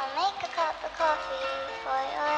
I'll make a cup of coffee for you.